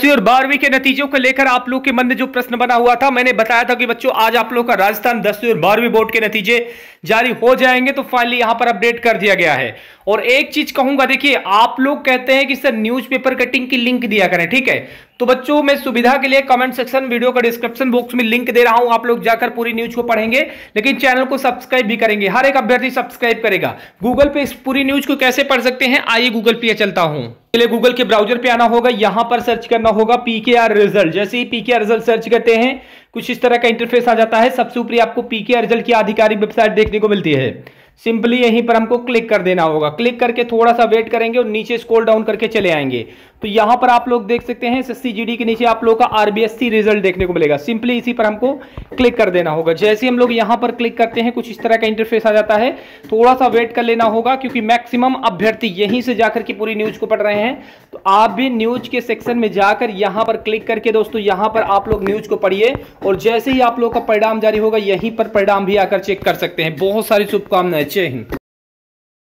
दसवीं और बारहवीं के नतीजों को लेकर आप लोग के मन में जो प्रश्न बना हुआ था, मैंने बताया था कि बच्चों, आज आप लोगों का राजस्थान दसवीं और बारहवीं बोर्ड के नतीजे जारी हो जाएँगे तो फाइनली यहाँ पर अपडेट कर दिया गया है। और एक चीज़ कहूँगा, देखिए, आप लोग कहते हैं कि सर न्यूज़पेपर कटिंग की लिंक दिया करें, ठीक है? तो बच्चों, मैं सुविधा के लिए कमेंट सेक्शन वीडियो का डिस्क्रिप्शन बॉक्स में लिंक दे रहा हूँ, आप लोग जाकर पूरी न्यूज़ को पढ़ेंगे, लेकिन चैनल को सब्सक्राइब भी करेंगे। हर एक अभ्यर्थी सब्सक्राइब करेगा। गूगल पे इस पूरी न्यूज़ को कैसे पढ़ सकते हैं? आइए गूगल पे चलता हूँ। लिए गूगल के ब्राउज़र पे आना होगा, यहाँ पर सर्च करना होगा पीकेआर रिज़ल्ट जैसे ही पीकेआर रिज़ल्ट सर्च करते हैं, कुछ इस तरह का इंटरफेस आ जाता है। सबसे ऊपरी आपको पीकेआर रिज़ल्ट की आधिकारिक वेबसाइट देखने को मिलती है। सिंपली यहीं पर हमको क्लिक कर देना होगा। क्लिक करके थोड़ा सा वेट करेंगे और नीचे स्क्रॉल डाउन करके चले आएँगे। तो यहाँ पर आप लोग देख सकते हैं जीडी के नीचे आप लोग का आरबीएससी रिज़ल्ट देखने को मिलेगा। सिंपली इसी पर हमको क्लिक कर देना होगा। जैसे हम लोग यहाँ पर क्लिक करते हैं, कुछ इस तरह का इंटरफेस आ जाता है। थोड़ा सा वेट कर लेना होगा क्योंकि मैक्सिमम अभ्यर्थी यहीं से जाकर के पूरी न्यूज़ को पढ़ रहे हैं। तो आप भी न्यूज़ के सेक्शन में जाकर यहाँ पर क्लिक करके दोस्तों यहाँ पर आप लोग न्यूज़ को पढ़िए और जैसे ही आप लोग का परिणाम जारी होगा, यहीं पर परिणाम भी आकर चेक कर सकते हैं। बहुत सारी शुभकामनाएँ। जय हिंद